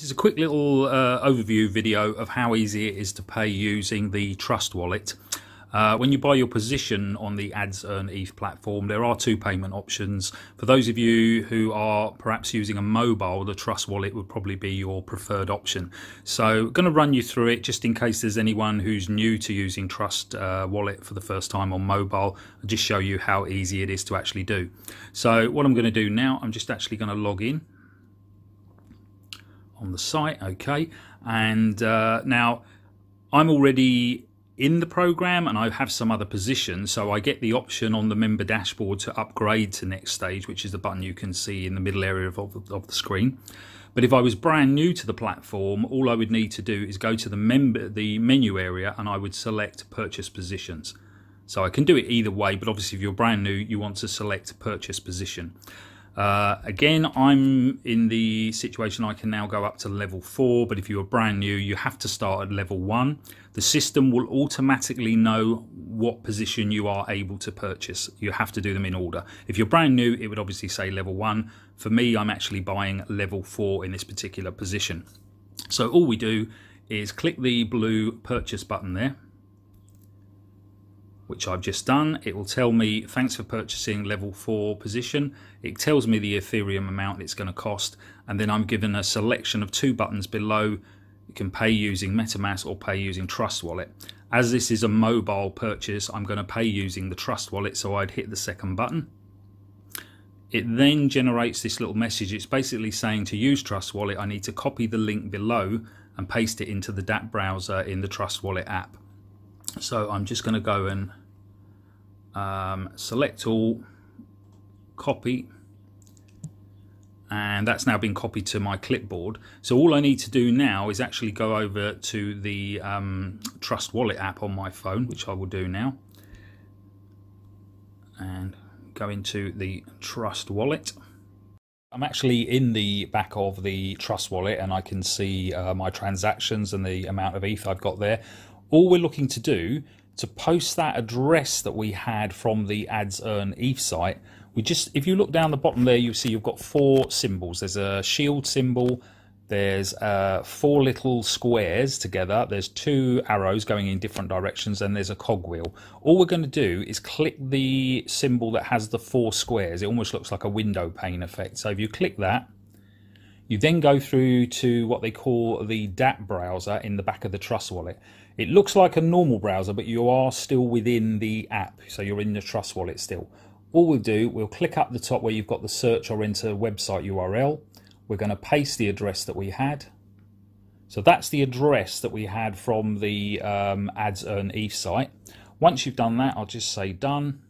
This is a quick little uh, overview video of how easy it is to pay using the Trust Wallet. Uh, when you buy your position on the Ads Earn ETH platform, there are two payment options. For those of you who are perhaps using a mobile, the Trust Wallet would probably be your preferred option. So I'm going to run you through it just in case there's anyone who's new to using Trust uh, Wallet for the first time on mobile. I'll just show you how easy it is to actually do. So what I'm going to do now, I'm just actually going to log in on the site okay? And uh, now I'm already in the program and I have some other positions so I get the option on the member dashboard to upgrade to next stage which is the button you can see in the middle area of, of the screen. But if I was brand new to the platform all I would need to do is go to the member the menu area and I would select purchase positions. So I can do it either way but obviously if you're brand new you want to select purchase position uh, again, I'm in the situation I can now go up to level 4, but if you're brand new, you have to start at level 1. The system will automatically know what position you are able to purchase. You have to do them in order. If you're brand new, it would obviously say level 1. For me, I'm actually buying level 4 in this particular position. So all we do is click the blue purchase button there which I've just done. It will tell me, thanks for purchasing level 4 position. It tells me the Ethereum amount it's going to cost, and then I'm given a selection of two buttons below. You can pay using MetaMask or pay using Trust Wallet. As this is a mobile purchase, I'm going to pay using the Trust Wallet, so I'd hit the second button. It then generates this little message. It's basically saying to use Trust Wallet, I need to copy the link below and paste it into the dApp browser in the Trust Wallet app. So I'm just going to go and um, select all, copy, and that's now been copied to my clipboard. So all I need to do now is actually go over to the um, Trust Wallet app on my phone, which I will do now, and go into the Trust Wallet. I'm actually in the back of the Trust Wallet and I can see uh, my transactions and the amount of ETH I've got there. All we're looking to do to post that address that we had from the ads earn ETH site, we just if you look down the bottom there, you see you've got four symbols. There's a shield symbol, there's uh, four little squares together, there's two arrows going in different directions, and there's a cogwheel. All we're going to do is click the symbol that has the four squares. It almost looks like a window pane effect. So if you click that, you then go through to what they call the dApp browser in the back of the Trust wallet. It looks like a normal browser, but you are still within the app, so you're in the Trust wallet still. All we'll do, we'll click up the top where you've got the search or enter website URL. We're going to paste the address that we had. So that's the address that we had from the um, Ads Earn ETH site. Once you've done that, I'll just say done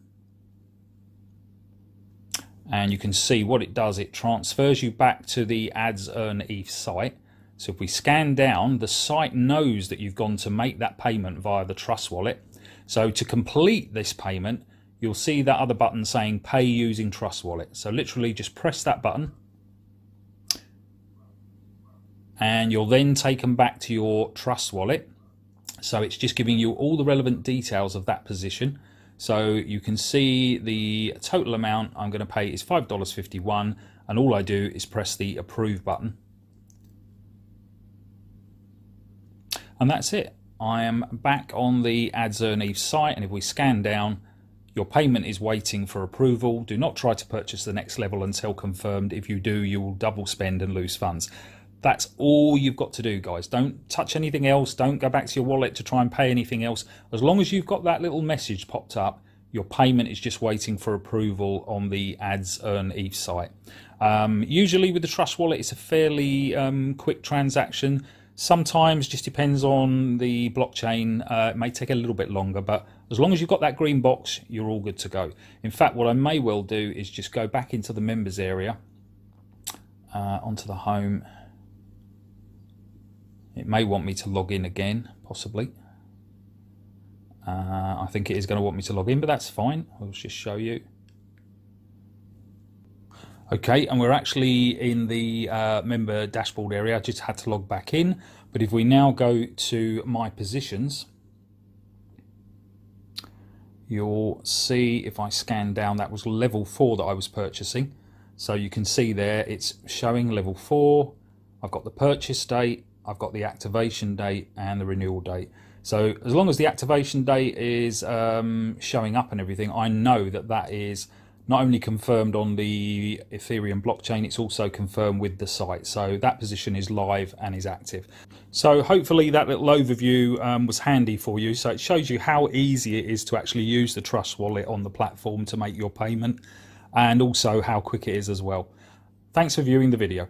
and you can see what it does. It transfers you back to the ads earn eth site. So if we scan down the site knows that you've gone to make that payment via the trust wallet. So to complete this payment you'll see that other button saying pay using trust wallet. So literally just press that button. And you're then taken back to your trust wallet. So it's just giving you all the relevant details of that position so you can see the total amount I'm going to pay is $5.51 and all I do is press the approve button. And that's it. I am back on the ETH site and if we scan down your payment is waiting for approval. Do not try to purchase the next level until confirmed. If you do, you will double spend and lose funds. That's all you've got to do, guys. Don't touch anything else. Don't go back to your wallet to try and pay anything else. As long as you've got that little message popped up, your payment is just waiting for approval on the Ads Earn ETH site. Um, usually with the Trust Wallet, it's a fairly um, quick transaction. Sometimes just depends on the blockchain. Uh, it may take a little bit longer, but as long as you've got that green box, you're all good to go. In fact, what I may well do is just go back into the members area, uh, onto the home it may want me to log in again, possibly. Uh, I think it is going to want me to log in, but that's fine. I'll just show you. Okay, and we're actually in the uh, member dashboard area. I just had to log back in. But if we now go to my positions, you'll see if I scan down, that was level four that I was purchasing. So you can see there, it's showing level four, I've got the purchase date, I've got the activation date and the renewal date. So as long as the activation date is um, showing up and everything, I know that that is not only confirmed on the Ethereum blockchain, it's also confirmed with the site. So that position is live and is active. So hopefully that little overview um, was handy for you. So it shows you how easy it is to actually use the Trust wallet on the platform to make your payment and also how quick it is as well. Thanks for viewing the video.